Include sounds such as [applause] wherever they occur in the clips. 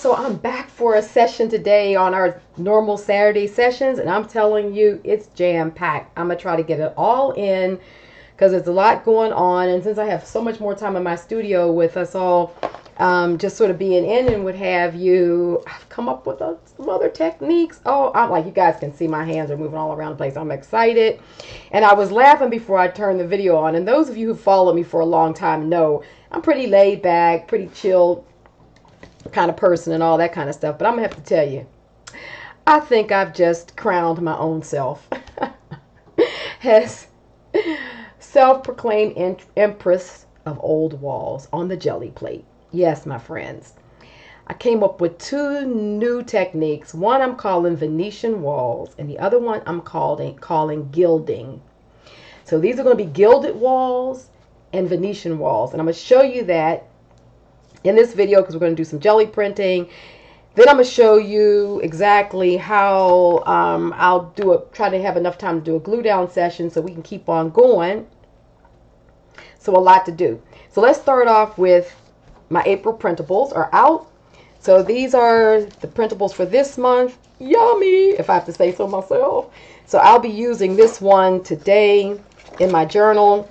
so I'm back for a session today on our normal Saturday sessions, and I'm telling you, it's jam packed. I'm gonna try to get it all in because there's a lot going on, and since I have so much more time in my studio with us all, um, just sort of being in and would have you, I've come up with a, some other techniques. Oh, I'm like you guys can see my hands are moving all around the place. I'm excited, and I was laughing before I turned the video on. And those of you who follow me for a long time know I'm pretty laid back, pretty chilled kind of person and all that kind of stuff. But I'm going to have to tell you, I think I've just crowned my own self [laughs] as self proclaimed empress of old walls on the Gelli plate. Yes, my friends. I came up with two new techniques. One I'm calling Venetian walls, and the other one I'm calling, calling gilding. So these are going to be gilded walls and Venetian walls. And I'm going to show you that in this video because we're going to do some Gelli printing. Then I'm going to show you exactly how um, I'll do a try to have enough time to do a glue down session so we can keep on going. So a lot to do. So let's start off with my April printables are out. So these are the printables for this month. Yummy, if I have to say so myself. So I'll be using this one today in my journal.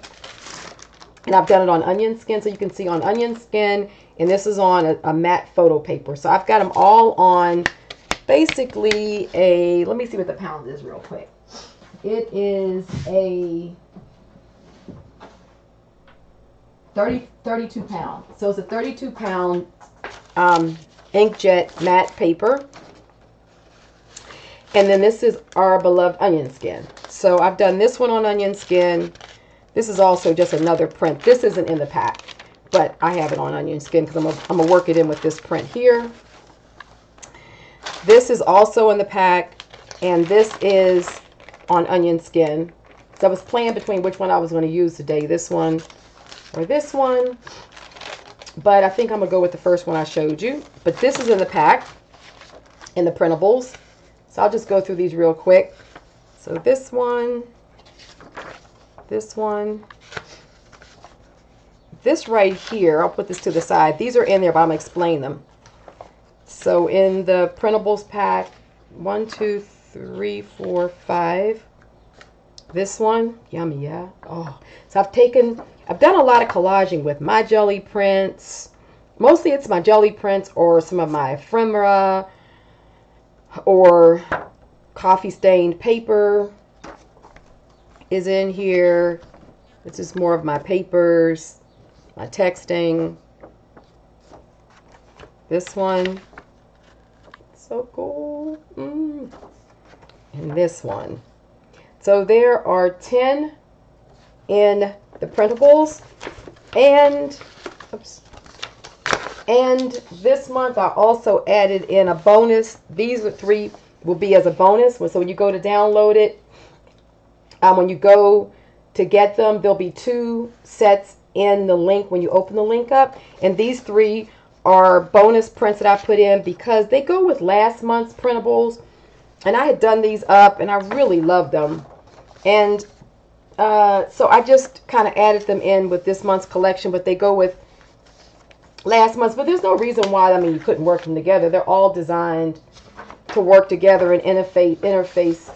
And I've done it on onion skin. So you can see on onion skin and this is on a, a matte photo paper. So I've got them all on basically a, let me see what the pound is real quick. It is a 30, 32 pound. So it's a 32 pound um, inkjet matte paper. And then this is our beloved onion skin. So I've done this one on onion skin. This is also just another print. This isn't in the pack but I have it on onion skin because I'm going to work it in with this print here. This is also in the pack, and this is on onion skin. So I was playing between which one I was going to use today, this one or this one. But I think I'm going to go with the first one I showed you. But this is in the pack, in the printables. So I'll just go through these real quick. So this one, this one, this right here, I'll put this to the side. These are in there, but I'm going to explain them. So in the printables pack, one, two, three, four, five. This one, yummy, yeah. Oh, so I've taken, I've done a lot of collaging with my Gelli prints. Mostly it's my Gelli prints or some of my ephemera or coffee stained paper is in here. This is more of my papers my texting. This one, so cool. Mm. And this one. So there are 10 in the printables. And, oops. And this month I also added in a bonus. These three will be as a bonus. So when you go to download it, um, when you go to get them, there'll be two sets in the link when you open the link up. And these three are bonus prints that I put in because they go with last month's printables. And I had done these up and I really love them. And uh, so I just kind of added them in with this month's collection, but they go with last month's. But there's no reason why, I mean, you couldn't work them together. They're all designed to work together and interface, interface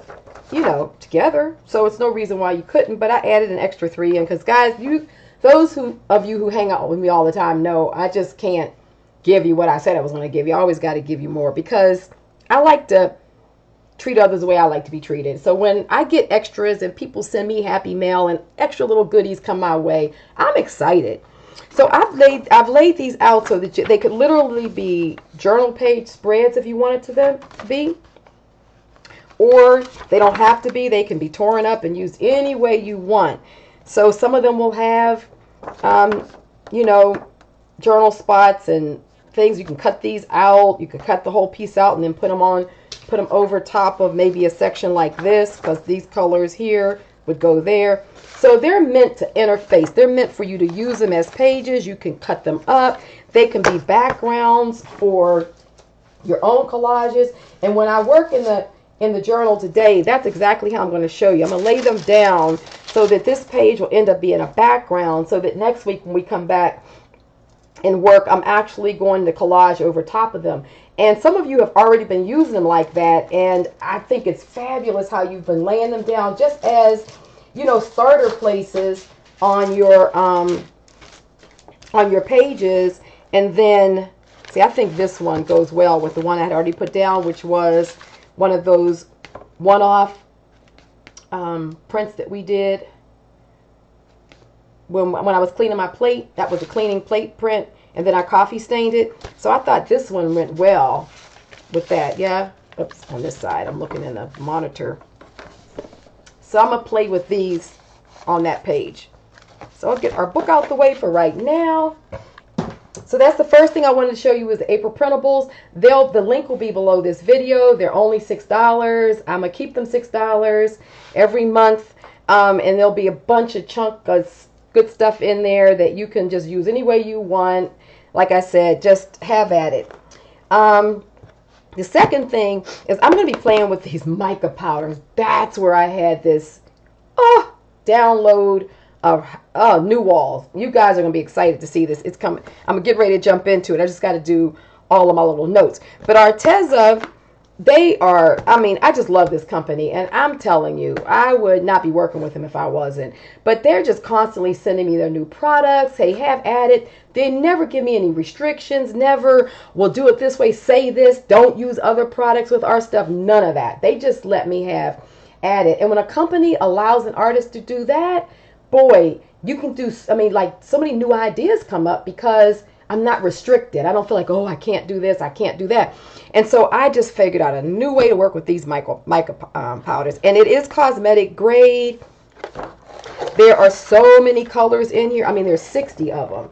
you know, together. So it's no reason why you couldn't, but I added an extra three in because, guys, you those who of you who hang out with me all the time know I just can't give you what I said I was going to give you. I always got to give you more because I like to treat others the way I like to be treated. So when I get extras and people send me happy mail and extra little goodies come my way, I'm excited. So I've laid I've laid these out so that you, they could literally be journal page spreads if you wanted to them to be. Or they don't have to be. They can be torn up and used any way you want. So some of them will have um, you know, journal spots and things. You can cut these out. You can cut the whole piece out and then put them on, put them over top of maybe a section like this because these colors here would go there. So they're meant to interface. They're meant for you to use them as pages. You can cut them up. They can be backgrounds for your own collages. And when I work in the in the journal today, that's exactly how I'm going to show you. I'm going to lay them down so that this page will end up being a background so that next week when we come back and work, I'm actually going to collage over top of them. And some of you have already been using them like that. And I think it's fabulous how you've been laying them down just as, you know, starter places on your um, on your pages. And then, see, I think this one goes well with the one I had already put down, which was one of those one-off um, prints that we did when, when I was cleaning my plate. That was a cleaning plate print. And then I coffee stained it. So I thought this one went well with that. Yeah. Oops, on this side. I'm looking in the monitor. So I'm going to play with these on that page. So I'll get our book out the way for right now. So that's the first thing I wanted to show you is April printables. They'll the link will be below this video. They're only six dollars. I'm gonna keep them six dollars every month, um, and there'll be a bunch of chunk of good stuff in there that you can just use any way you want. Like I said, just have at it. Um, the second thing is I'm to be playing with these mica powders. That's where I had this oh, download of oh, new walls. You guys are going to be excited to see this. It's coming. I'm going to get ready to jump into it. I just got to do all of my little notes. But Arteza they are i mean i just love this company and i'm telling you i would not be working with them if i wasn't but they're just constantly sending me their new products hey have it they never give me any restrictions never will do it this way say this don't use other products with our stuff none of that they just let me have at it and when a company allows an artist to do that boy you can do i mean like so many new ideas come up because i'm not restricted i don't feel like oh i can't do this i can't do that and so I just figured out a new way to work with these mica, mica um, powders. And it is cosmetic grade. There are so many colors in here. I mean, there's 60 of them.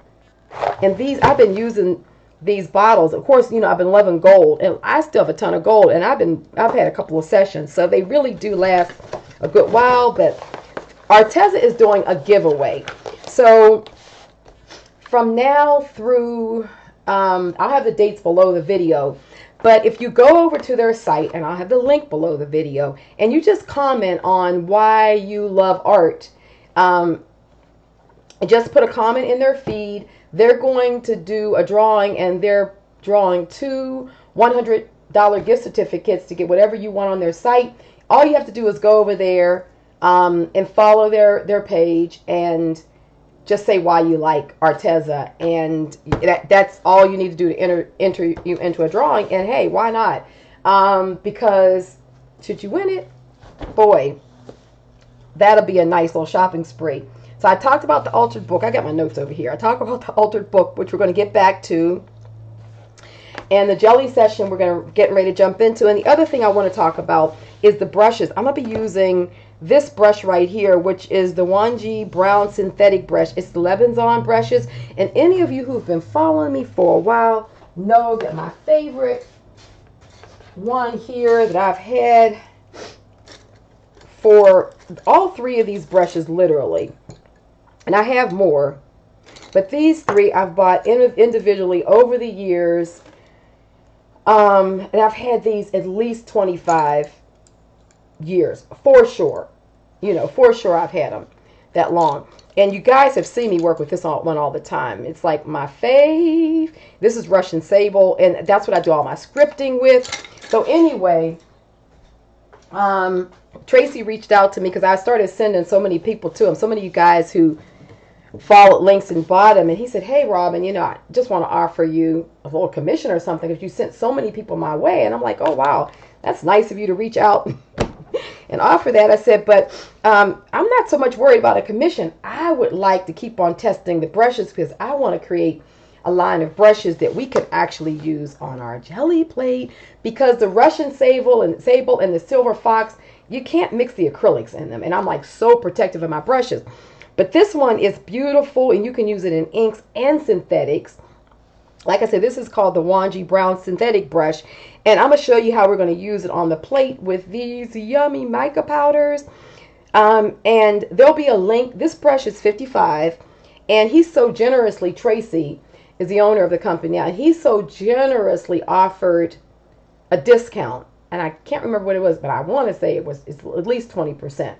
And these, I've been using these bottles. Of course, you know, I've been loving gold. And I still have a ton of gold. And I've been, I've had a couple of sessions. So they really do last a good while. But Arteza is doing a giveaway. So from now through, um, I'll have the dates below the video but if you go over to their site, and I'll have the link below the video, and you just comment on why you love art, um, just put a comment in their feed. They're going to do a drawing, and they're drawing two $100 gift certificates to get whatever you want on their site. All you have to do is go over there um, and follow their, their page and just say why you like Arteza, and that, that's all you need to do to enter enter you into a drawing. And hey, why not? Um, because should you win it, boy, that'll be a nice little shopping spree. So I talked about the altered book. I got my notes over here. I talked about the altered book, which we're going to get back to. And the Gelli session we're going to get ready to jump into. And the other thing I want to talk about is the brushes. I'm going to be using this brush right here, which is the Wanji Brown Synthetic Brush. It's the Lebenzon brushes. And any of you who've been following me for a while know that my favorite one here that I've had for all three of these brushes, literally, and I have more, but these three I've bought individually over the years. Um, and I've had these at least 25 years for sure. You know, for sure I've had them that long. And you guys have seen me work with this one all the time. It's like my fave. This is Russian Sable, and that's what I do all my scripting with. So anyway, um, Tracy reached out to me because I started sending so many people to him. So many of you guys who followed links and bought them. And he said, hey, Robyn, you know, I just want to offer you a little commission or something if you sent so many people my way. And I'm like, oh, wow, that's nice of you to reach out [laughs] and offer that. I said, but um, I'm not so much worried about a commission. I would like to keep on testing the brushes because I want to create a line of brushes that we could actually use on our Gelli plate because the Russian sable and sable and the silver fox, you can't mix the acrylics in them. And I'm like so protective of my brushes. But this one is beautiful and you can use it in inks and synthetics. Like I said, this is called the Wanji Brown Synthetic Brush. And I'm going to show you how we're going to use it on the plate with these yummy mica powders. Um, and there'll be a link. This brush is 55 and he's so generously, Tracy is the owner of the company now. He so generously offered a discount. And I can't remember what it was, but I want to say it was at least 20%.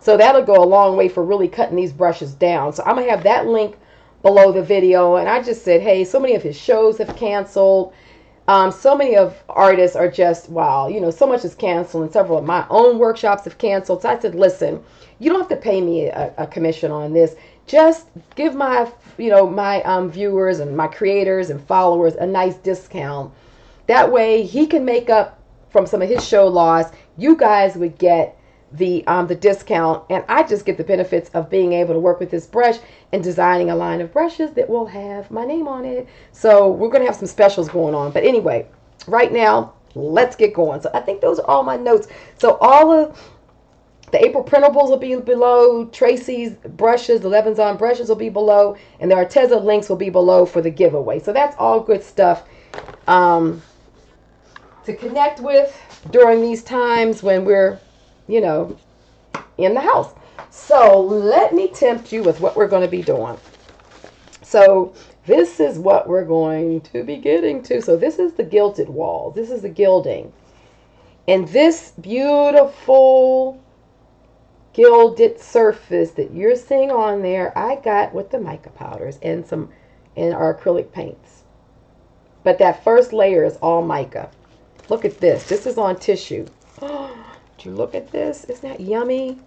So that'll go a long way for really cutting these brushes down. So I'm going to have that link below the video, and I just said, hey, so many of his shows have canceled. Um, so many of artists are just wow, you know, so much is canceled, and several of my own workshops have canceled. So I said, listen, you don't have to pay me a, a commission on this. Just give my, you know, my um, viewers and my creators and followers a nice discount. That way, he can make up from some of his show loss. You guys would get the um, the discount, and I just get the benefits of being able to work with this brush and designing a line of brushes that will have my name on it. So we're gonna have some specials going on. But anyway, right now, let's get going. So I think those are all my notes. So all of the April printables will be below. Tracy's brushes, the Lebenzon brushes will be below. And the Arteza links will be below for the giveaway. So that's all good stuff um, to connect with during these times when we're you know, in the house. So let me tempt you with what we're going to be doing. So this is what we're going to be getting to. So this is the gilded wall. This is the gilding. And this beautiful gilded surface that you're seeing on there, I got with the mica powders and some and our acrylic paints. But that first layer is all mica. Look at this. This is on tissue. [gasps] Oh, you look at this? Isn't that yummy?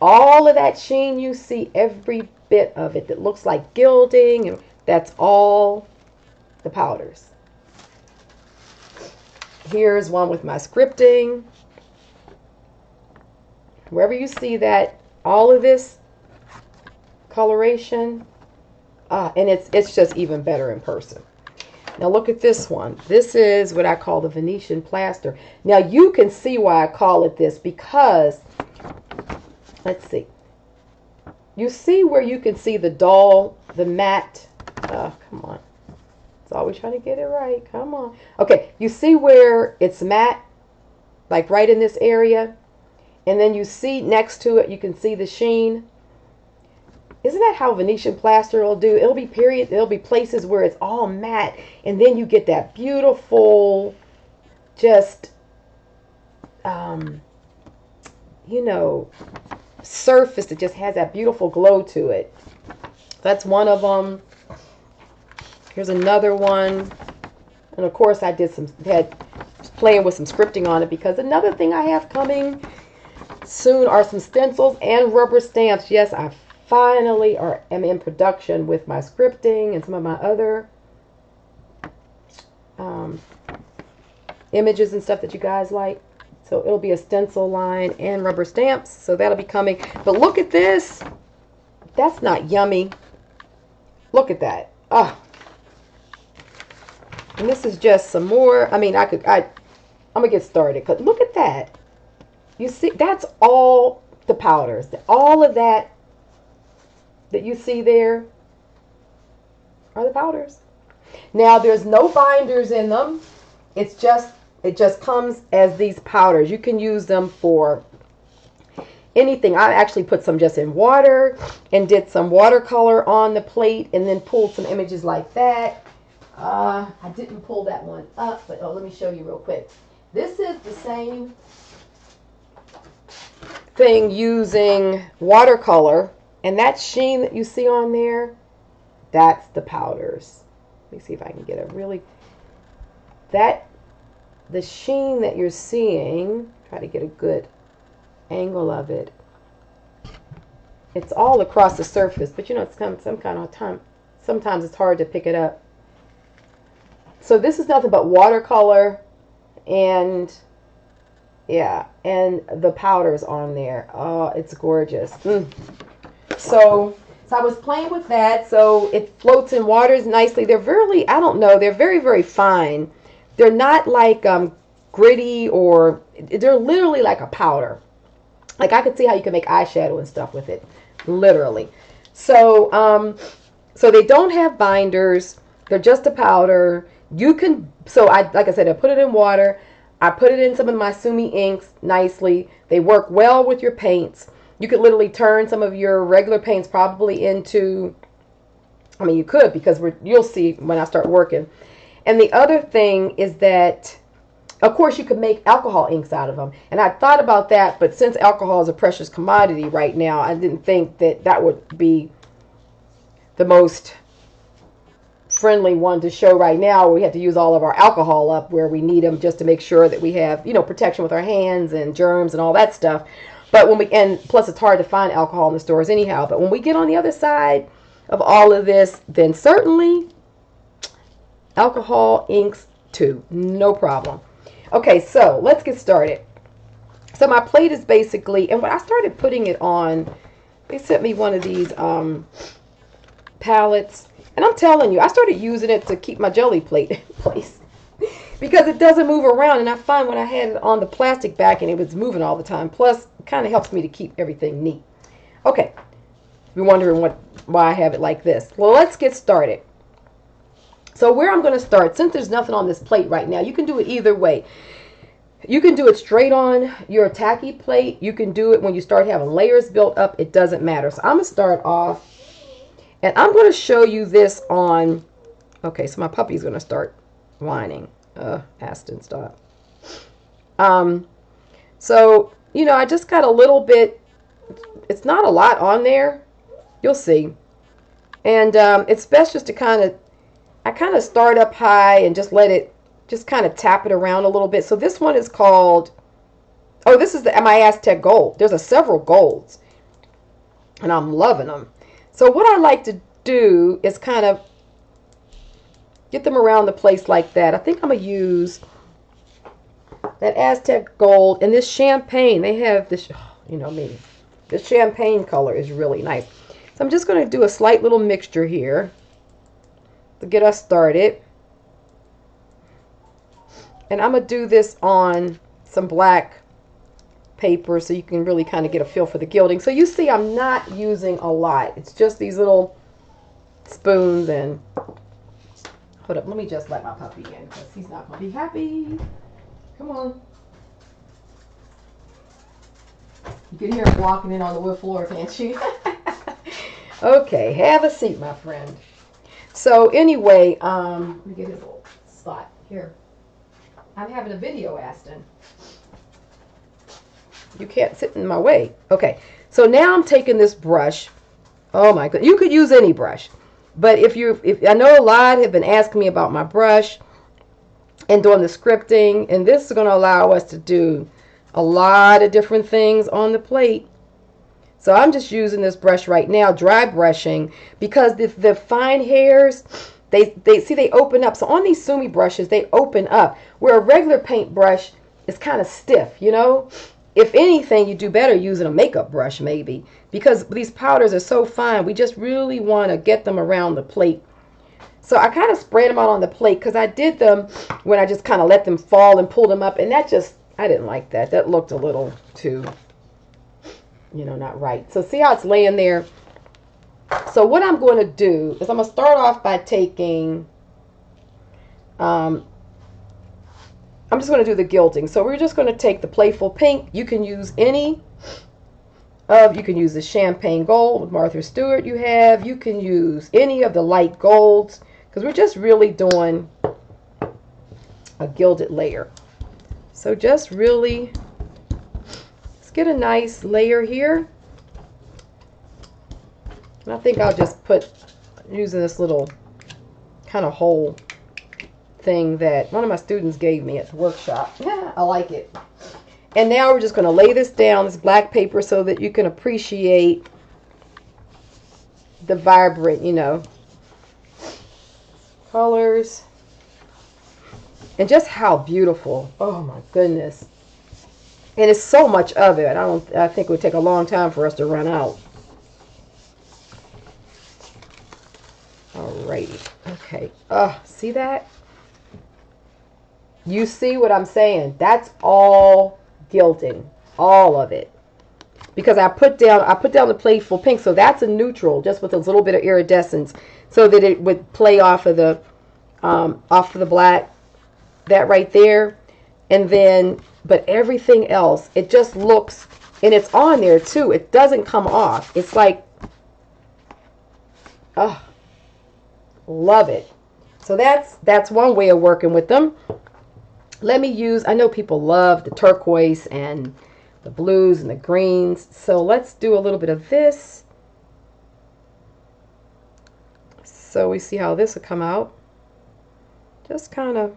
All of that sheen you see, every bit of it that looks like gilding, that's all the powders. Here's one with my scripting. Wherever you see that, all of this coloration, uh, and it's it's just even better in person. Now look at this one. This is what I call the Venetian plaster. Now you can see why I call it this because, let's see. You see where you can see the dull, the matte, oh, uh, come on. It's always trying to get it right. Come on. Okay, you see where it's matte, like right in this area? And then you see next to it, you can see the sheen. Isn't that how Venetian plaster will do? It'll be period. There'll be places where it's all matte, and then you get that beautiful, just, um, you know, surface that just has that beautiful glow to it. That's one of them. Here's another one. And of course, I did some, had playing with some scripting on it because another thing I have coming soon are some stencils and rubber stamps. Yes, I finally are, am in production with my scripting and some of my other um, images and stuff that you guys like. So it'll be a stencil line and rubber stamps. So that'll be coming. But look at this. That's not yummy. Look at that. Ah. And this is just some more. I mean, I could, I, I'm to get started. Cause look at that. You see, that's all the powders. All of that that you see there are the powders. Now there's no binders in them. It's just it just comes as these powders. You can use them for anything. I actually put some just in water and did some watercolor on the plate and then pulled some images like that. Uh, I didn't pull that one up, but oh, let me show you real quick. This is the same thing using watercolor and that sheen that you see on there, that's the powders. Let me see if I can get a really, that, the sheen that you're seeing, try to get a good angle of it. It's all across the surface, but you know, it's some, some kind of time, sometimes it's hard to pick it up. So this is nothing but watercolor and yeah, and the powders on there. Oh, it's gorgeous. Mm. So, so I was playing with that. So it floats in waters nicely. They're very, I don't know, they're very, very fine. They're not like um, gritty or, they're literally like a powder. Like I could see how you can make eyeshadow and stuff with it, literally. So, um, so they don't have binders. They're just a powder. You can, so I, like I said, I put it in water. I put it in some of my Sumi inks nicely. They work well with your paints. You could literally turn some of your regular paints probably into, I mean, you could because we're, you'll see when I start working. And the other thing is that, of course, you could make alcohol inks out of them. And I thought about that, but since alcohol is a precious commodity right now, I didn't think that that would be the most friendly one to show right now. We have to use all of our alcohol up where we need them just to make sure that we have, you know, protection with our hands and germs and all that stuff. But when we, and plus it's hard to find alcohol in the stores anyhow. But when we get on the other side of all of this, then certainly alcohol inks too. No problem. Okay, so let's get started. So my plate is basically, and when I started putting it on, they sent me one of these um, palettes. And I'm telling you, I started using it to keep my Gelli plate in [laughs] place. because it doesn't move around. And I find when I had it on the plastic backing, it was moving all the time. Plus, kind of helps me to keep everything neat. Okay, you're wondering what why I have it like this. Well, let's get started. So where I'm going to start, since there's nothing on this plate right now, you can do it either way. You can do it straight on your tacky plate. You can do it when you start having layers built up. It doesn't matter. So I'm going to start off. And I'm going to show you this on... Okay, so my puppy's going to start whining. Uh, Aston, stop. Um, so, you know, I just got a little bit... It's not a lot on there. You'll see. And um, it's best just to kind of... I kind of start up high and just let it just kind of tap it around a little bit. So this one is called, oh, this is the MI Aztec Gold. There's a several golds, and I'm loving them. So what I like to do is kind of get them around the place like that. I think I'm going to use that Aztec Gold and this champagne. They have this, oh, you know me, this champagne color is really nice. So I'm just going to do a slight little mixture here to get us started. And I'm going to do this on some black paper so you can really kind of get a feel for the gilding. So you see I'm not using a lot. It's just these little spoons and hold up. Let me just let my puppy in because he's not going to be happy. Come on. You can hear him walking in on the wood floor, can't you? [laughs] okay, have a seat, my friend. So anyway, um, let me get his little spot here. I'm having a video, Aston. You can't sit in my way. Okay, so now I'm taking this brush. Oh my god, you could use any brush, but if you, if I know a lot have been asking me about my brush and doing the scripting, and this is going to allow us to do a lot of different things on the plate. So I'm just using this brush right now, dry brushing, because the, the fine hairs, they, they see they open up. So on these Sumi brushes, they open up. Where a regular paint brush is kind of stiff, you know. If anything, you do better using a makeup brush maybe. Because these powders are so fine, we just really want to get them around the plate. So I kind of spread them out on the plate because I did them when I just kind of let them fall and pulled them up. And that just, I didn't like that. That looked a little too you know, not right. So see how it's laying there? So what I'm going to do is I'm going to start off by taking, um, I'm just going to do the gilding. So we're just going to take the Playful Pink. You can use any of, you can use the Champagne Gold with Martha Stewart you have. You can use any of the light golds because we're just really doing a gilded layer. So just really let's get a nice layer here. And I think I'll just put, using this little kind of hole thing that one of my students gave me at the workshop. Yeah, [laughs] I like it. And now we're just going to lay this down, this black paper, so that you can appreciate the vibrant, you know, colors. And just how beautiful. Oh my goodness. And it's so much of it. I don't. I think it would take a long time for us to run out. Alrighty. Okay. Uh, see that? You see what I'm saying? That's all gilding. All of it. Because I put down I put down the playful pink, so that's a neutral, just with a little bit of iridescence, so that it would play off of the um, off of the black. That right there. And then but everything else, it just looks, and it's on there too. It doesn't come off. It's like, oh, love it. So that's that's one way of working with them. Let me use, I know people love the turquoise and the blues and the greens. So let's do a little bit of this. So we see how this will come out. Just kind of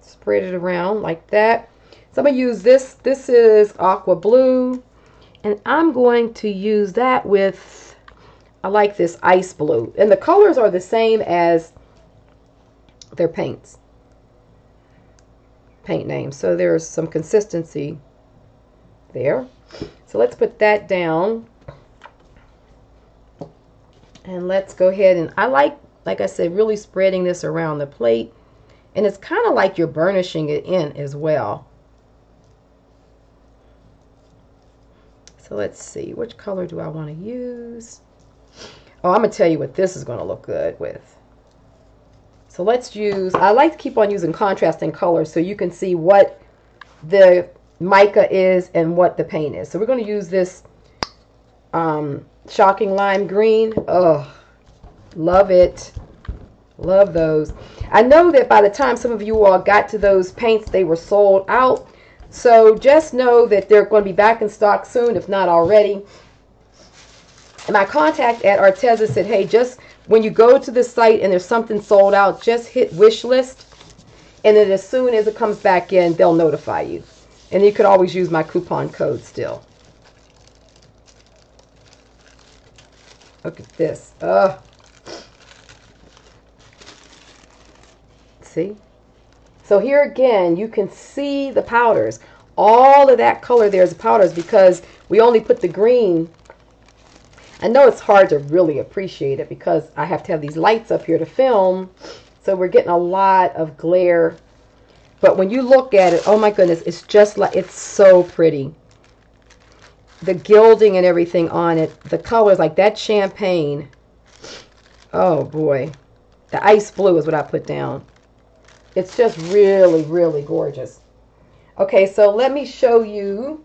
spread it around like that. So I'm going to use this. This is aqua blue. And I'm going to use that with, I like this ice blue. And the colors are the same as their paints. Paint names. So there's some consistency there. So let's put that down. And let's go ahead and I like, like I said, really spreading this around the plate. And it's kind of like you're burnishing it in as well. So let's see, which color do I want to use? Oh, I'm going to tell you what this is going to look good with. So let's use, I like to keep on using contrasting colors so you can see what the mica is and what the paint is. So we're going to use this um, Shocking Lime Green. Oh, love it. Love those. I know that by the time some of you all got to those paints, they were sold out. So just know that they're going to be back in stock soon, if not already. And my contact at Arteza said, hey, just when you go to the site and there's something sold out, just hit wish list. And then as soon as it comes back in, they'll notify you. And you could always use my coupon code still. Look at this. See? So here again, you can see the powders. All of that color there is powders because we only put the green. I know it's hard to really appreciate it because I have to have these lights up here to film. So we're getting a lot of glare. But when you look at it, oh my goodness, it's just like, it's so pretty. The gilding and everything on it, the colors, like that champagne. Oh boy. The ice blue is what I put down. It's just really, really gorgeous. Okay, so let me show you.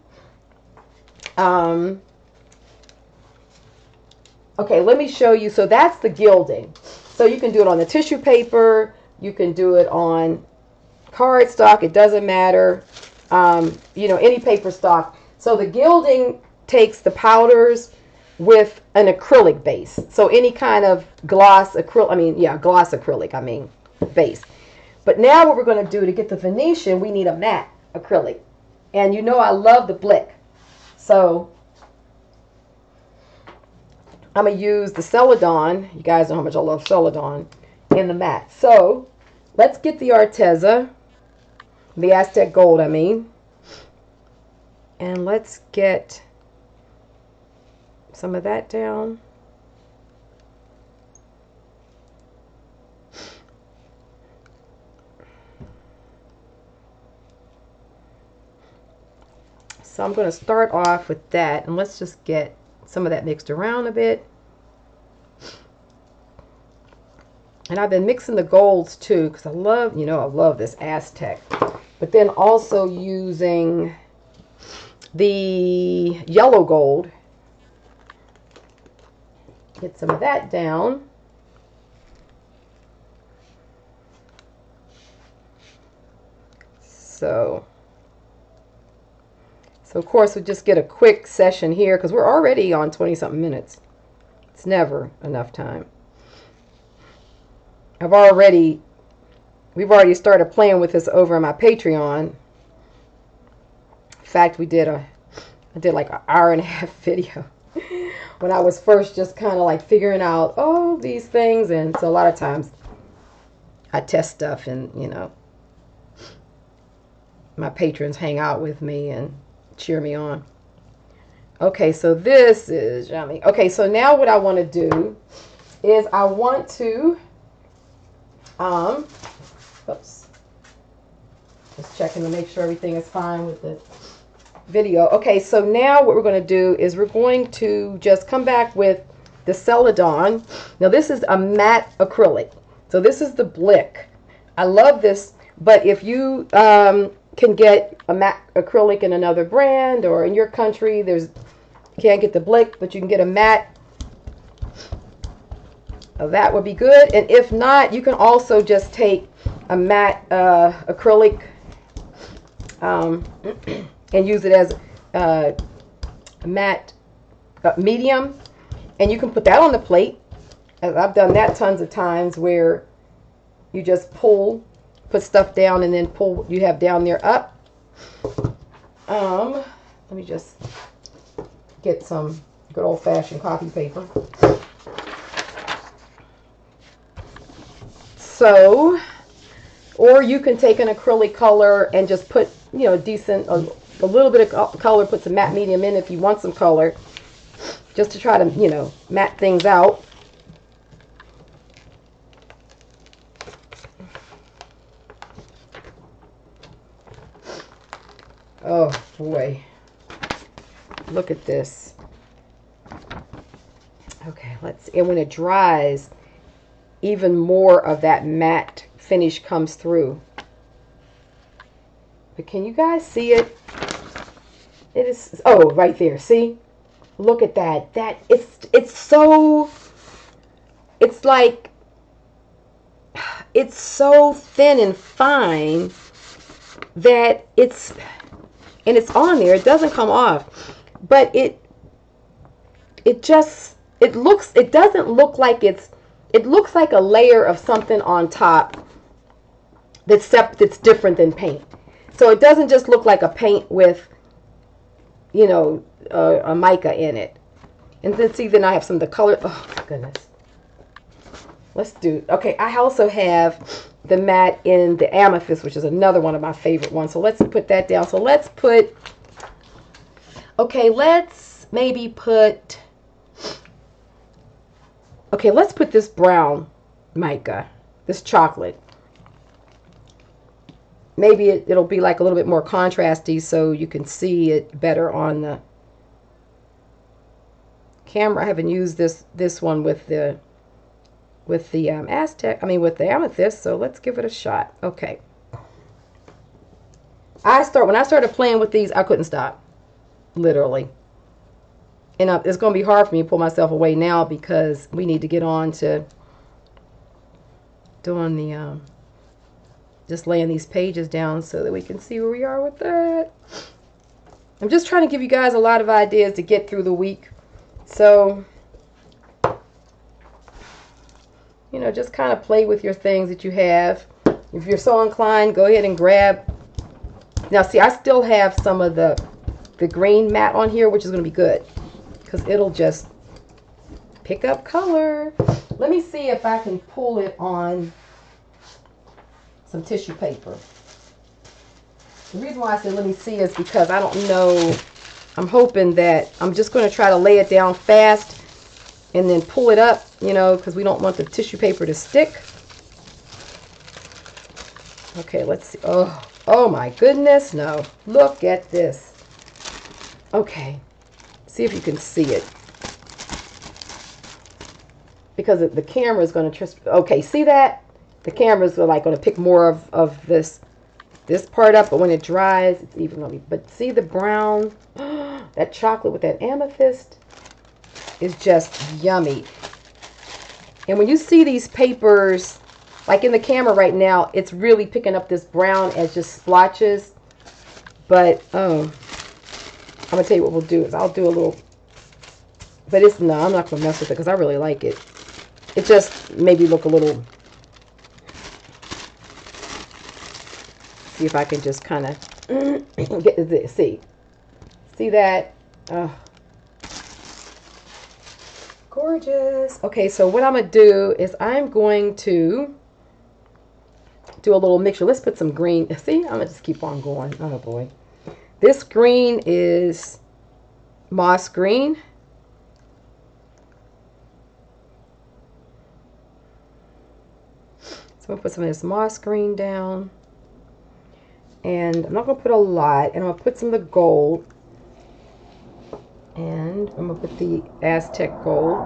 Um, okay, let me show you. So that's the gilding. So you can do it on the tissue paper. You can do it on cardstock. It doesn't matter. Um, you know, any paper stock. So the gilding takes the powders with an acrylic base. So any kind of gloss acrylic, I mean, yeah, gloss acrylic, I mean, base. But now what we're going to do to get the Venetian, we need a matte acrylic. And you know I love the Blick. So I'm going to use the Celadon. You guys know how much I love Celadon in the matte. So let's get the Arteza, the Aztec Gold, I mean. And let's get some of that down. So I'm going to start off with that and let's just get some of that mixed around a bit. And I've been mixing the golds too because I love, you know, I love this Aztec. But then also using the yellow gold. Get some of that down. So so of course we just get a quick session here because we're already on 20 something minutes. It's never enough time. I've already, we've already started playing with this over on my Patreon. In fact, we did a, I did like an hour and a half [laughs] video when I was first just kind of like figuring out, oh, these things. And so a lot of times I test stuff and, you know, my patrons hang out with me and cheer me on. Okay, so this is yummy. Okay, so now what I want to do is I want to, um, oops, just checking to make sure everything is fine with the video. Okay, so now what we're going to do is we're going to just come back with the Celadon. Now this is a matte acrylic. So this is the Blick. I love this, but if you um, can get a matte acrylic in another brand or in your country there's can't get the blick but you can get a matte that would be good and if not you can also just take a matte uh, acrylic um, [clears throat] and use it as uh, matte uh, medium and you can put that on the plate I've done that tons of times where you just pull, put stuff down and then pull what you have down there up. Um, let me just get some good old fashioned copy paper. So, or you can take an acrylic color and just put, you know, a decent, a, a little bit of color, put some matte medium in if you want some color, just to try to, you know, matte things out. Oh boy. Look at this. Okay, let's and when it dries, even more of that matte finish comes through. But can you guys see it? It is oh right there. See? Look at that. That it's it's so it's like it's so thin and fine that it's and it's on there. It doesn't come off. But it it just it looks it doesn't look like it's it looks like a layer of something on top that's that's different than paint. So it doesn't just look like a paint with you know a, a mica in it. And then see then I have some of the color oh goodness. Let's do okay, I also have the matte in the amethyst, which is another one of my favorite ones. So let's put that down. So let's put, okay, let's maybe put, okay, let's put this brown mica, this chocolate. Maybe it, it'll be like a little bit more contrasty so you can see it better on the camera. I haven't used this, this one with the with the um, Aztec, I mean with the amethyst, so let's give it a shot. Okay. I start, when I started playing with these, I couldn't stop. Literally. And uh, it's going to be hard for me to pull myself away now because we need to get on to doing the, um, just laying these pages down so that we can see where we are with that. I'm just trying to give you guys a lot of ideas to get through the week. So you know, just kind of play with your things that you have. If you're so inclined, go ahead and grab. Now, see, I still have some of the, the green mat on here, which is going to be good because it'll just pick up color. Let me see if I can pull it on some tissue paper. The reason why I said let me see is because I don't know. I'm hoping that I'm just going to try to lay it down fast and then pull it up, you know, because we don't want the tissue paper to stick. Okay, let's see. Oh, oh my goodness, no. Look at this. Okay, see if you can see it. Because the camera is going to okay, see that? The camera's were like going to pick more of, of this this part up, but when it dries, it's even going but see the brown, [gasps] that chocolate with that amethyst is just yummy. And when you see these papers, like in the camera right now, it's really picking up this brown as just splotches. But, um, I'm going to tell you what we'll do is I'll do a little, but it's, no, I'm not going to mess with it because I really like it. It just maybe look a little, see if I can just kind of [clears throat] get this, see, see that? Oh, Gorgeous. Okay, so what I'm to do is I'm going to do a little mixture. Let's put some green. See, I'm to just keep on going. Oh, boy. This green is moss green. So I'm to put some of this moss green down. And I'm not going to put a lot. And I'm going to put some of the gold. And I'm going to put the Aztec Gold.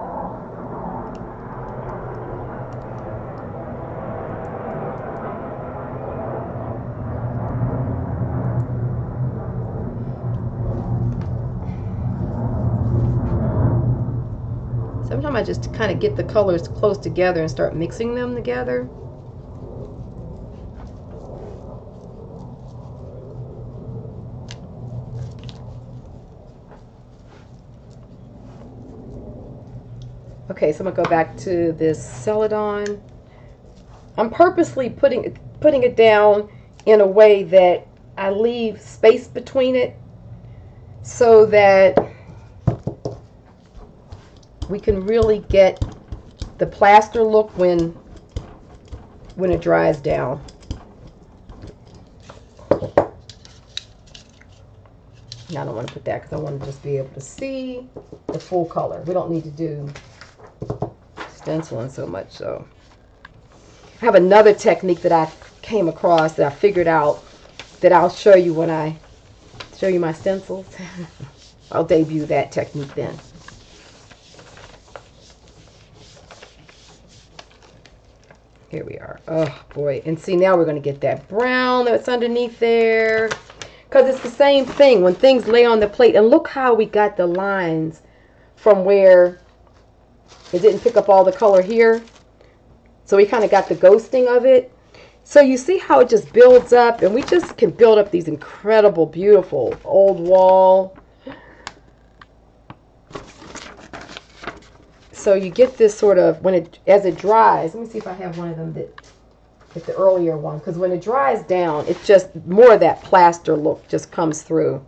Sometimes I just kind of get the colors close together and start mixing them together. Okay, so I'm gonna go back to this Celadon. I'm purposely putting putting it down in a way that I leave space between it so that we can really get the plaster look when when it dries down. Now I don't want to put that because I want to just be able to see the full color. We don't need to do stenciling so much. So I have another technique that I came across that I figured out that I'll show you when I show you my stencils. [laughs] I'll debut that technique then. Here we are. Oh boy. And see now we're going to get that brown that's underneath there. Because it's the same thing when things lay on the plate. And look how we got the lines from where it didn't pick up all the color here. So we kind of got the ghosting of it. So you see how it just builds up. And we just can build up these incredible, beautiful old wall. So you get this sort of, when it, as it dries, let me see if I have one of them that the earlier one because when it dries down it's just more of that plaster look just comes through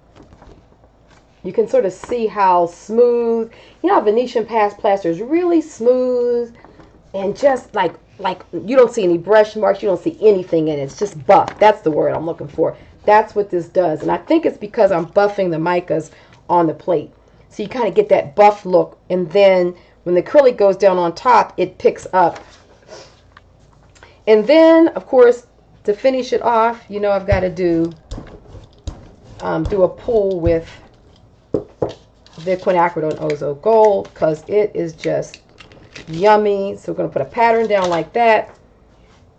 you can sort of see how smooth you know Venetian past plaster is really smooth and just like like you don't see any brush marks you don't see anything in it. It's just buff. That's the word I'm looking for. That's what this does. And I think it's because I'm buffing the micas on the plate. So you kind of get that buff look. And then when the acrylic goes down on top it picks up. And then, of course, to finish it off, you know I've got to do um, do a pull with the quinacridone Ozo Gold because it is just yummy. So we're going to put a pattern down like that.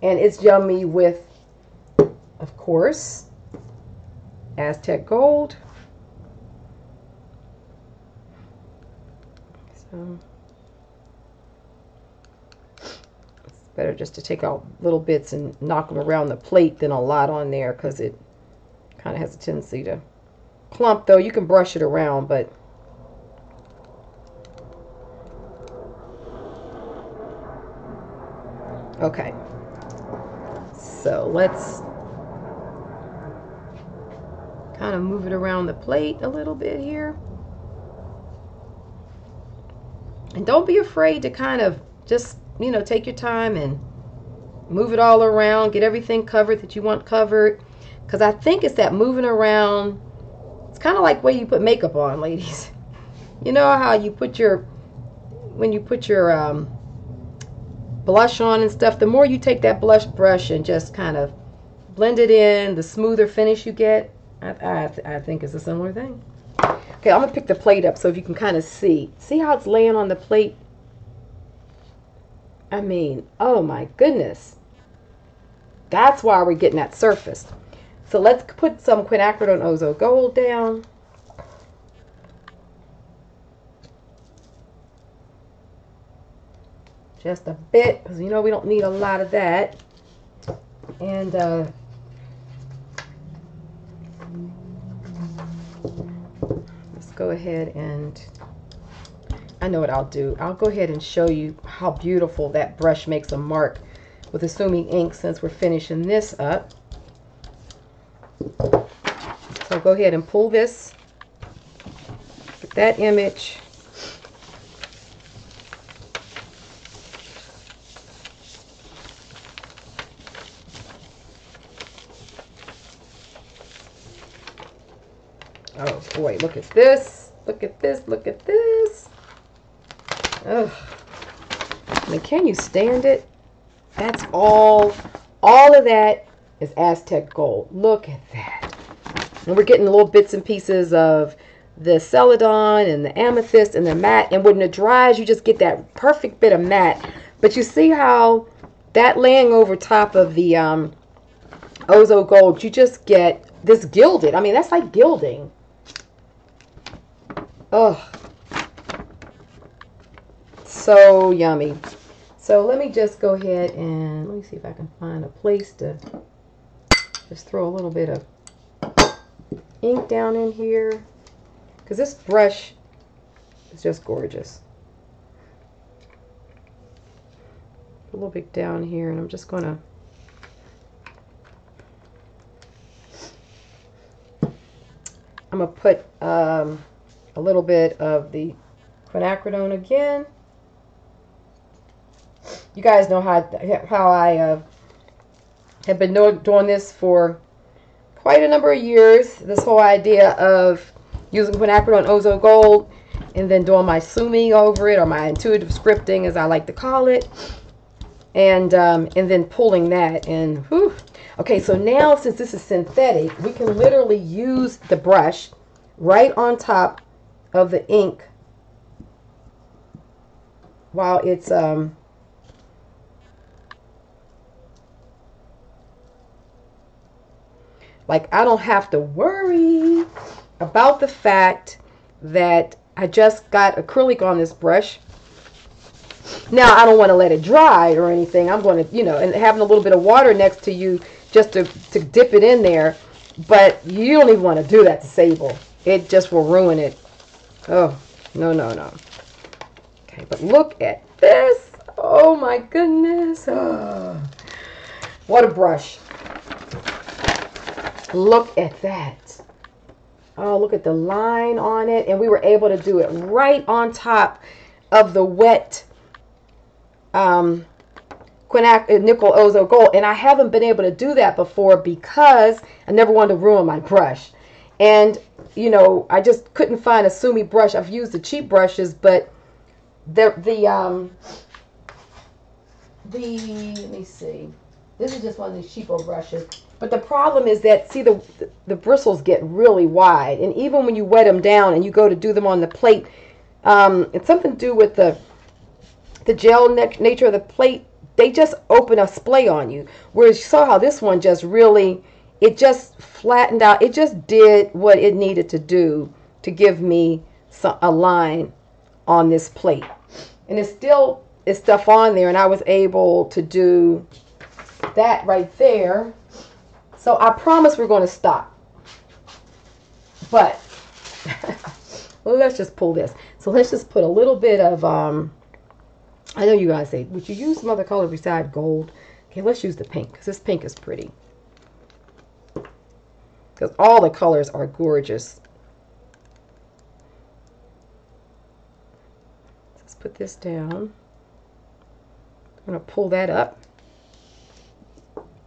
And it's yummy with, of course, Aztec Gold. So... it's better just to take out little bits and knock them around the plate than a lot on there because it kind of has a tendency to clump though you can brush it around but okay so let's kind of move it around the plate a little bit here and don't be afraid to kind of just you know, take your time and move it all around, get everything covered that you want covered. Because I think it's that moving around. It's kind of like way you put makeup on, [laughs] ladies. You know how you put your, when you put your um, blush on and stuff, the more you take that blush brush and just kind of blend it in, the smoother finish you get. I, I, I think it's a similar thing. Okay, I'm going to pick the plate up so if you can kind of see. See how it's laying on the plate? I mean, oh my goodness. That's why we're getting that surface. So let's put some quinacridone Ozo Gold down. Just a bit, because you know we don't need a lot of that. And uh, let's go ahead and I know what I'll do. I'll go ahead and show you how beautiful that brush makes a mark with a sumi ink since we're finishing this up. So go ahead and pull this, get that image. Oh boy, look at this. Look at this. Look at this. Ugh. I mean, can you stand it? That's all. All of that is Aztec gold. Look at that. And we're getting little bits and pieces of the celadon and the amethyst and the matte. And when it dries, you just get that perfect bit of matte. But you see how that laying over top of the um, Ozo Gold, you just get this gilded. I mean, that's like gilding. Ugh so yummy. So let me just go ahead and let me see if I can find a place to just throw a little bit of ink down in here because this brush is just gorgeous. a little bit down here, and I'm just going to I'm going to put um, a little bit of the quinacridone again. You guys know how how I uh, have been doing this for quite a number of years. This whole idea of using quinacridone Ozo Gold and then doing my sumi over it or my intuitive scripting as I like to call it and um, and then pulling that and whew. okay so now since this is synthetic we can literally use the brush right on top of the ink while it's um, like I don't have to worry about the fact that I just got acrylic on this brush now, I don't want to let it dry or anything. I'm going to, you know, and having a little bit of water next to you just to, to dip it in there. But you don't even want to do that to sable. It just will ruin it. Oh, no, no, no. Okay, but look at this. Oh, my goodness. Oh, [gasps] what a brush. Look at that. Oh, look at the line on it. And we were able to do it right on top of the wet um, Quinac uh, nickel ozo gold and I haven't been able to do that before because I never wanted to ruin my brush and you know I just couldn't find a Sumi brush. I've used the cheap brushes but the the um the let me see. This is just one of these cheapo brushes. But the problem is that see the the bristles get really wide. And even when you wet them down and you go to do them on the plate um, it's something to do with the the gel nature of the plate, they just open a splay on you. Whereas you saw how this one just really, it just flattened out. It just did what it needed to do to give me some, a line on this plate. And it still is stuff on there and I was able to do that right there. So I promise we're going to stop. But [laughs] let's just pull this. So let's just put a little bit of um, I know you guys say, would you use some other color beside gold? Okay, let's use the pink because this pink is pretty. Because all the colors are gorgeous. Let's put this down. I'm going to pull that up.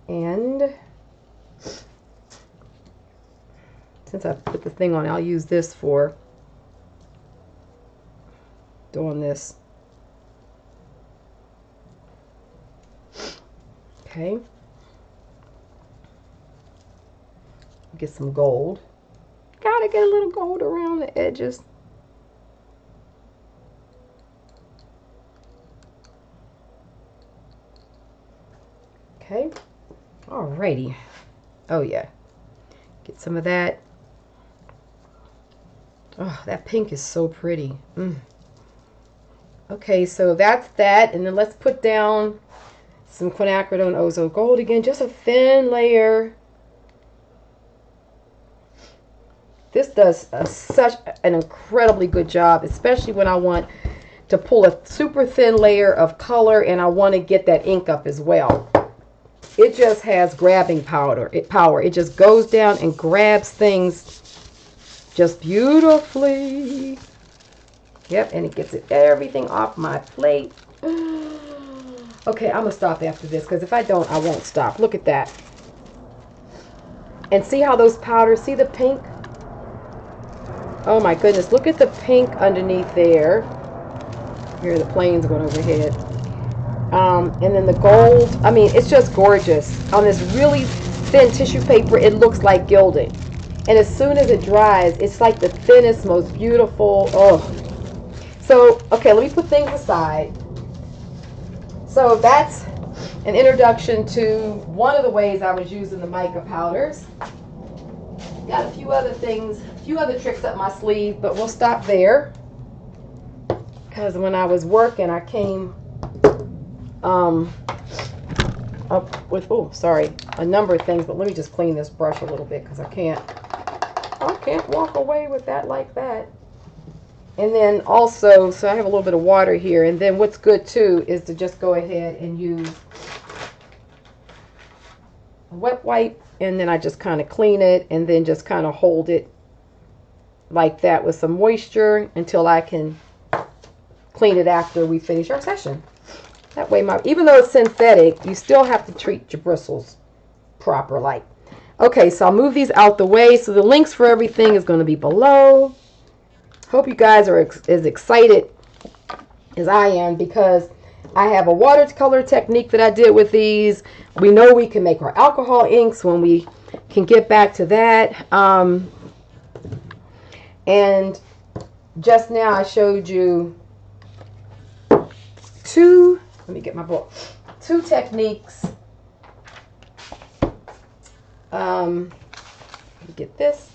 And since I put the thing on, I'll use this for doing this. Okay. Get some gold. Gotta get a little gold around the edges. Okay. Alrighty. Oh yeah. Get some of that. Oh, that pink is so pretty. Mm. Okay, so that's that. And then let's put down some quinacridone ozo gold again, just a thin layer. This does a, such an incredibly good job, especially when I want to pull a super thin layer of color and I want to get that ink up as well. It just has grabbing powder, it, power. It just goes down and grabs things just beautifully. Yep, and it gets it everything off my plate. [gasps] Okay, I'm going to stop after this because if I don't, I won't stop. Look at that. And see how those powders, see the pink? Oh my goodness, look at the pink underneath there. Here, the plane's going overhead. Um, and then the gold, I mean, it's just gorgeous. On this really thin tissue paper, it looks like gilding. And as soon as it dries, it's like the thinnest, most beautiful, oh. So, okay, let me put things aside. So that's an introduction to one of the ways I was using the mica powders. Got a few other things, few other tricks up my sleeve, but we'll stop there. Because when I was working, I came um, up with, oh, sorry, a number of things, but let me just clean this brush a little bit because I can't, I can't walk away with that like that. And then also, so I have a little bit of water here. And then what's good too is to just go ahead and use a wet wipe. And then I just kind of clean it and then just kind of hold it like that with some moisture until I can clean it after we finish our session. That way, my even though it's synthetic, you still have to treat your bristles proper like. Okay, so I'll move these out the way. So the links for everything is going to be below. Hope you guys are ex as excited as I am because I have a watercolor technique that I did with these. We know we can make our alcohol inks when we can get back to that. Um, and just now I showed you two, let me get my book, two techniques. Um, get this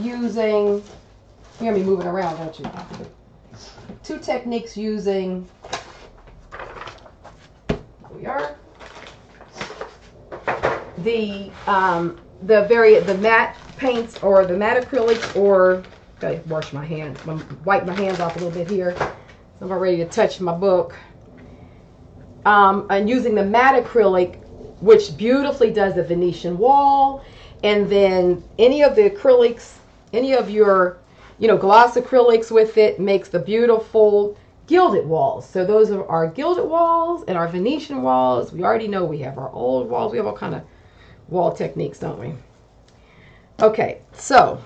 using you hear me moving around, don't you? Two techniques using, we are, the, um, the very, the matte paints or the matte acrylic or, gotta wash my hands, wipe my hands off a little bit here. I'm about ready to touch my book. Um, and using the matte acrylic, which beautifully does the Venetian wall. And then any of the acrylics, any of your you know, gloss acrylics with it makes the beautiful gilded walls. So those are our gilded walls and our Venetian walls. We already know we have our old walls. We have all kind of wall techniques, don't we? Okay, so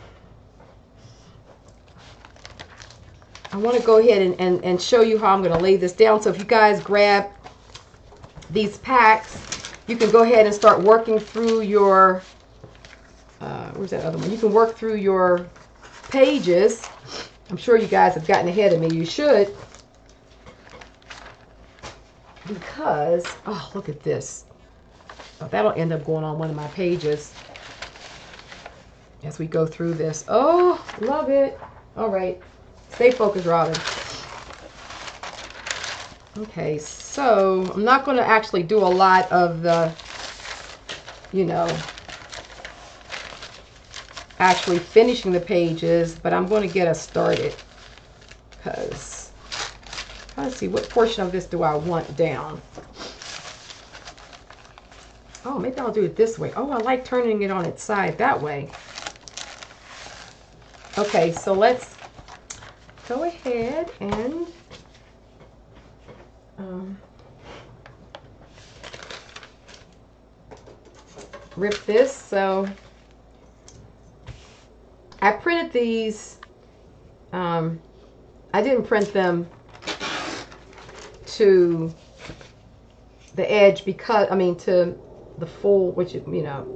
I want to go ahead and, and, and show you how I'm going to lay this down. So if you guys grab these packs, you can go ahead and start working through your, uh, where's that other one? You can work through your pages. I'm sure you guys have gotten ahead of me. You should. Because, oh, look at this. Oh, that'll end up going on one of my pages as we go through this. Oh, love it. All right. Stay focused, Robyn. Okay, so I'm not going to actually do a lot of the, you know, actually finishing the pages, but I'm going to get us started because let's see what portion of this do I want down. Oh, maybe I'll do it this way. Oh, I like turning it on its side that way. Okay, so let's go ahead and um, rip this. So I printed these. Um, I didn't print them to the edge because, I mean, to the full, which, you know,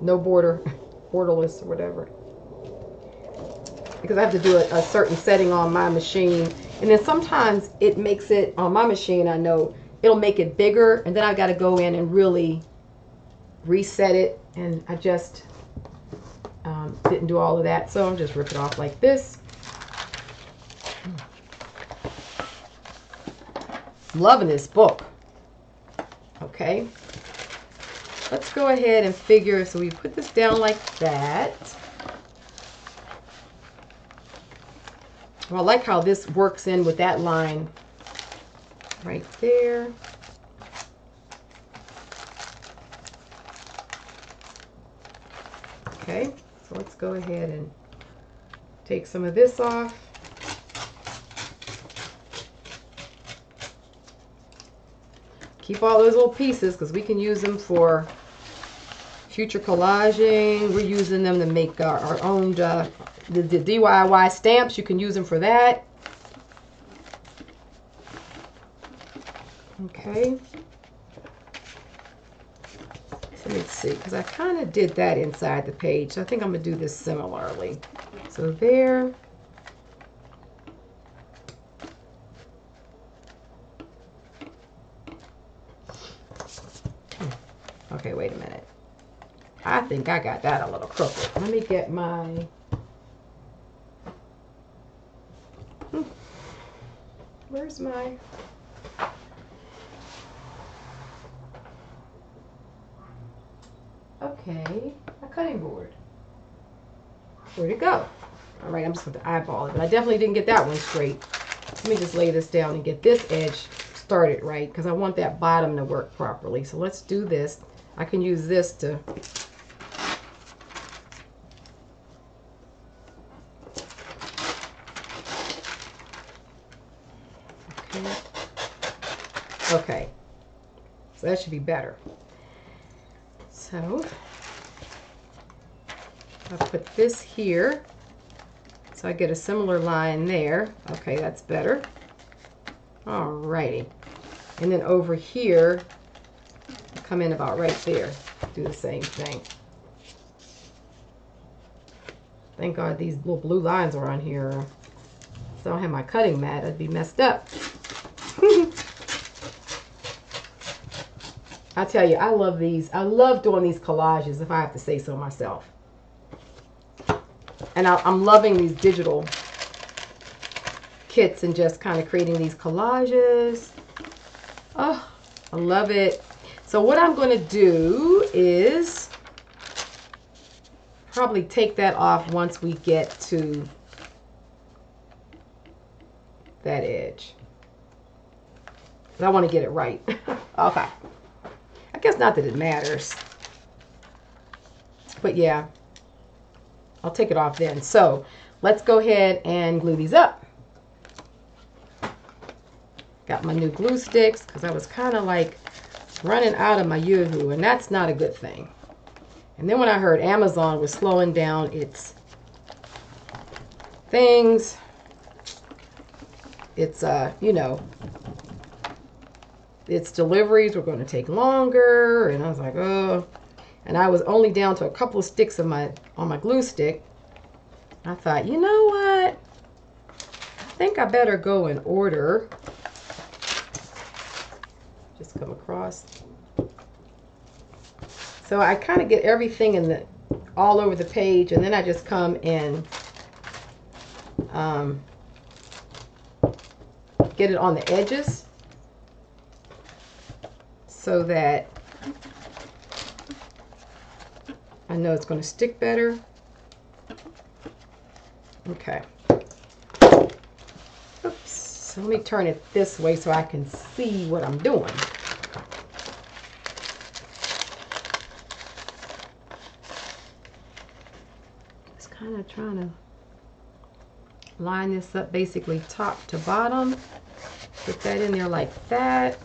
no border, [laughs] borderless or whatever. Because I have to do a, a certain setting on my machine. And then sometimes it makes it, on my machine, I know, it'll make it bigger. And then I've got to go in and really reset it and adjust um, didn't do all of that, so I'm just rip it off like this. I'm Loving this book. Okay. Let's go ahead and figure, so we put this down like that. Well, I like how this works in with that line right there. Okay. So let's go ahead and take some of this off. Keep all those little pieces because we can use them for future collaging. We're using them to make our, our own uh, the, the DIY stamps. You can use them for that. Okay. Let's see, because I kind of did that inside the page. I think I'm going to do this similarly. So there. Hmm. Okay, wait a minute. I think I got that a little crooked. Let me get my... Where's my... Okay, a cutting board. Where'd it go? All right, I'm just going to eyeball it. But I definitely didn't get that one straight. Let me just lay this down and get this edge started right because I want that bottom to work properly. So let's do this. I can use this to Okay. Okay. So that should be better. So I put this here. So I get a similar line there. Okay, that's better. Alrighty. And then over here, come in about right there. Do the same thing. Thank God these little blue lines are on here. So I don't have my cutting mat, I'd be messed up. I tell you, I love these. I love doing these collages, if I have to say so myself. And I, am loving these digital kits and just kind of creating these collages. Oh, I love it. So what I'm going to do is probably take that off once we get to that edge. I want to get it right. [laughs] okay. Guess not that it matters. But yeah, I'll take it off then. So let's go ahead and glue these up. Got my new glue sticks because I was kind of like running out of my UHU and that's not a good thing. And then when I heard Amazon was slowing down its things, it's, uh, you know, its deliveries were going to take longer. And I was like, oh. And I was only down to a couple of sticks of my on my glue stick. I thought, you know what? I think I better go and order just come across. So I kind of get everything in the all over the page and then I just come and um, get it on the edges so that I know it's going to stick better. Okay. Oops. So let me turn it this way so I can see what I'm doing. Just kind of trying to line this up basically top to bottom. Put that in there like that.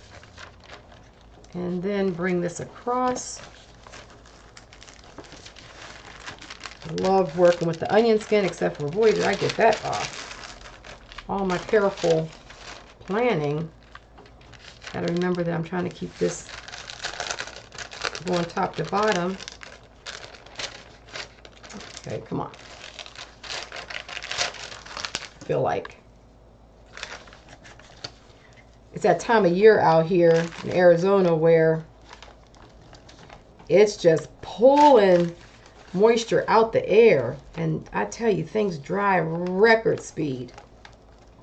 And then bring this across. I love working with the onion skin except for boy did I get that off. All my careful planning. Gotta remember that I'm trying to keep this going top to bottom. Okay, come on. Feel like it's that time of year out here in Arizona where it's just pulling moisture out the air. And I tell you, things dry record speed.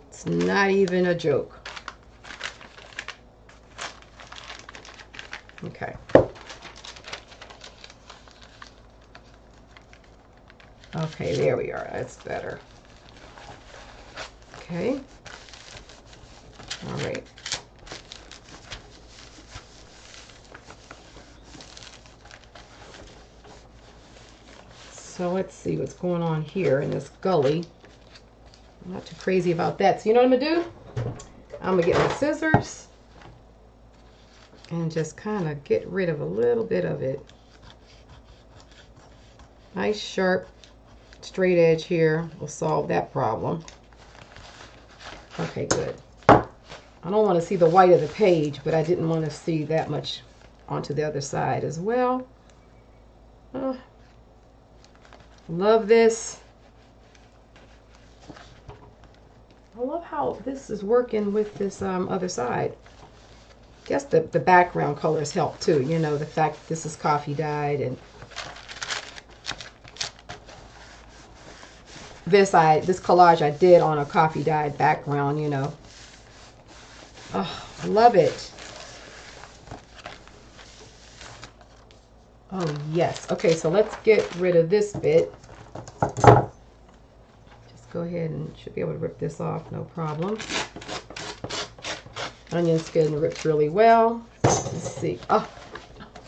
It's not even a joke. Okay. Okay, there we are. That's better. Okay. All right. So let's see what's going on here in this gully. I'm not too crazy about that. So you know what I'm going to do? I'm going to get my scissors and just kind of get rid of a little bit of it. Nice sharp straight edge here will solve that problem. Okay, good. I don't want to see the white of the page, but I didn't want to see that much onto the other side as well. Uh, Love this. I love how this is working with this um, other side. I Guess the, the background colors help too. You know, the fact that this is coffee dyed and this I this collage I did on a coffee dyed background, you know. Oh, love it. Oh, yes. Okay, so let's get rid of this bit. Just go ahead and should be able to rip this off, no problem. Onion skin ripped really well. Let's see. Oh,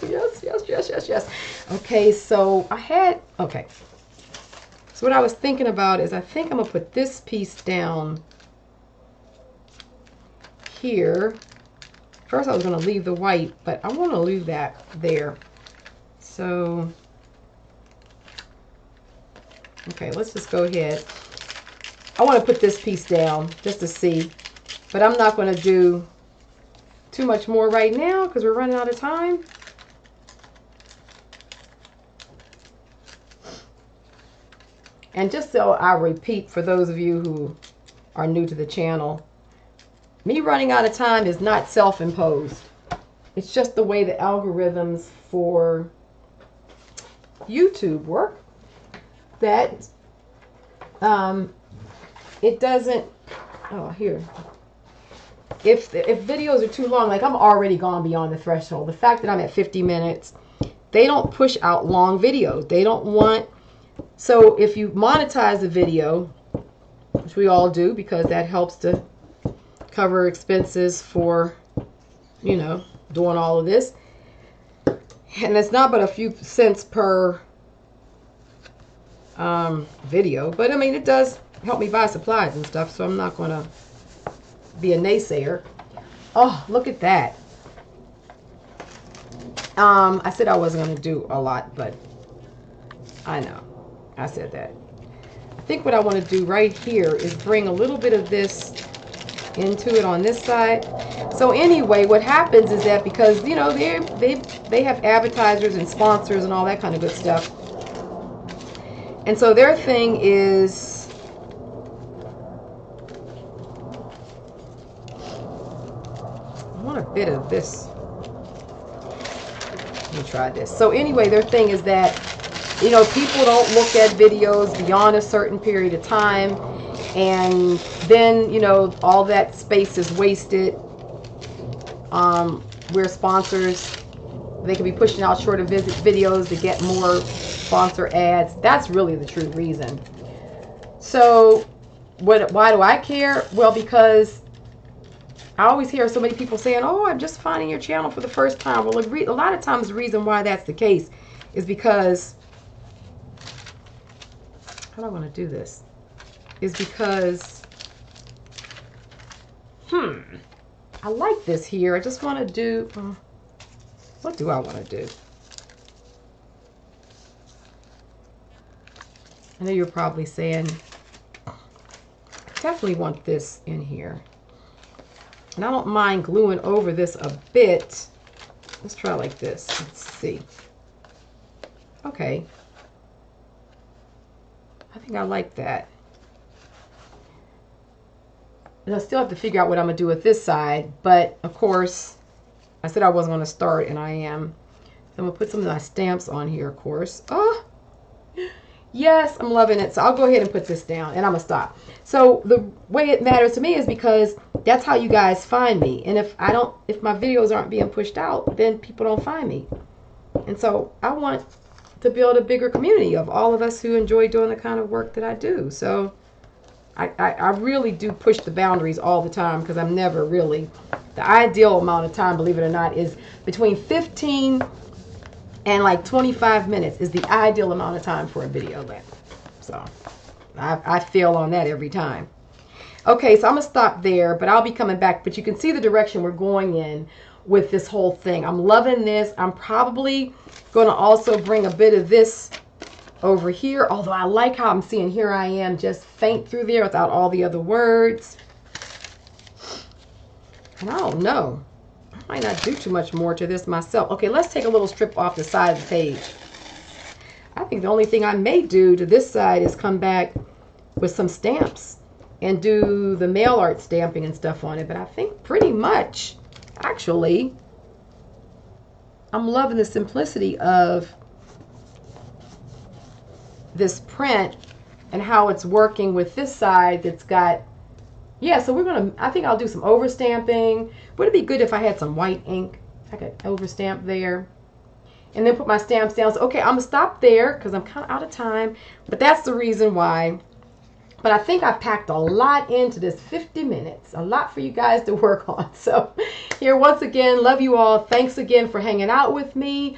yes, yes, yes, yes, yes. Okay, so I had, okay. So what I was thinking about is I think I'm going to put this piece down here. First I was going to leave the white, but I want to leave that there. So, okay, let's just go ahead. I want to put this piece down just to see, but I'm not going to do too much more right now because we're running out of time. And just so I repeat for those of you who are new to the channel, me running out of time is not self-imposed. It's just the way the algorithms for YouTube work that um, it doesn't, oh, here. If, if videos are too long, like I'm already gone beyond the threshold. The fact that I'm at 50 minutes, they don't push out long videos. They don't want so if you monetize a video, which we all do because that helps to cover expenses for, you know, doing all of this. And it's not but a few cents per um, video. But I mean, it does help me buy supplies and stuff. So I'm not going to be a naysayer. Oh, look at that. Um, I said I wasn't going to do a lot, but I know. I said that. I think what I want to do right here is bring a little bit of this into it on this side. So anyway, what happens is that because, you know, they they they have advertisers and sponsors and all that kind of good stuff. And so their thing is I want a bit of this. Let me try this. So anyway, their thing is that you know, people don't look at videos beyond a certain period of time. And then, you know, all that space is wasted. Um, we're sponsors. They can be pushing out shorter visit videos to get more sponsor ads. That's really the true reason. So, what? why do I care? Well, because I always hear so many people saying, oh, I'm just finding your channel for the first time. Well, a lot of times the reason why that's the case is because how do I want to do this? Is because, hmm, I like this here. I just want to do, uh, what do I want to do? I know you're probably saying, definitely want this in here. And I don't mind gluing over this a bit. Let's try like this. Let's see. Okay. I think I like that. I still have to figure out what I'm going to do with this side. But, of course, I said I wasn't going to start, and I am. So I'm going to put some of my stamps on here, of course. Oh, yes, I'm loving it. So I'll go ahead and put this down, and I'm going to stop. So the way it matters to me is because that's how you guys find me. And if I don't, if my videos aren't being pushed out, then people don't find me. And so I want to build a bigger community of all of us who enjoy doing the kind of work that I do. So I, I, really do push the boundaries all the time because I'm never really, the ideal amount of time, believe it or not, is between 15 and like 25 minutes is the ideal amount of time for a video length. So I, I feel on that every time. Okay, so I'm to stop there, but I'll be coming back. But you can see the direction we're going in with this whole thing. I'm loving this. I'm probably to also bring a bit of this over here. Although I like how I'm seeing here I am just faint through there without all the other words. And I don't know. I might not do too much more to this myself. Okay, let's take a little strip off the side of the page. I think the only thing I may do to this side is come back with some stamps and do the mail art stamping and stuff on it. But I think pretty much actually, I'm loving the simplicity of this print and how it's working with this side that's got yeah so we're gonna I think I'll do some overstamping would it be good if I had some white ink I could overstamp there and then put my stamps down so okay I'm gonna stop there because I'm kind of out of time but that's the reason why but I think I packed a lot into this 50 minutes, a lot for you guys to [laughs] work on. So, here once again, love you all. Thanks again for hanging out with me.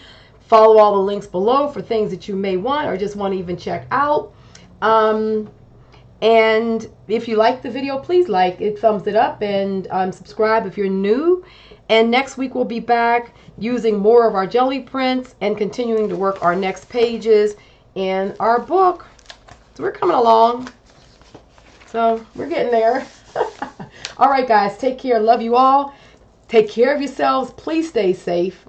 Follow all the links below for things that you may want or just want to even check out. Um, and if you like the video, please like it, thumbs it up, and um, subscribe if you're new. And next week we'll be back using more of our Gelli prints and continuing to work our next pages in our book. So we're coming along. So we're getting there. [laughs] all right, guys, take care. Love you all. Take care of yourselves. Please stay safe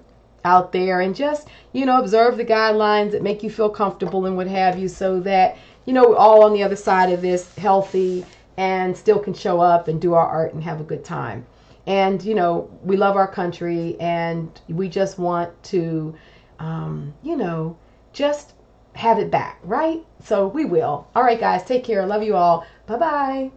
out there and just, you know, observe the guidelines that make you feel comfortable and what have you so that you know, we're all on the other side of this healthy and still can show up and do our art and have a good time. And, you know, we love our country and we just want to, um, you know, just have it back, right? So we will. All right, guys, take care. Love you all. Bye bye.